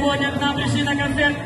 сегодня к нам пришли на концерт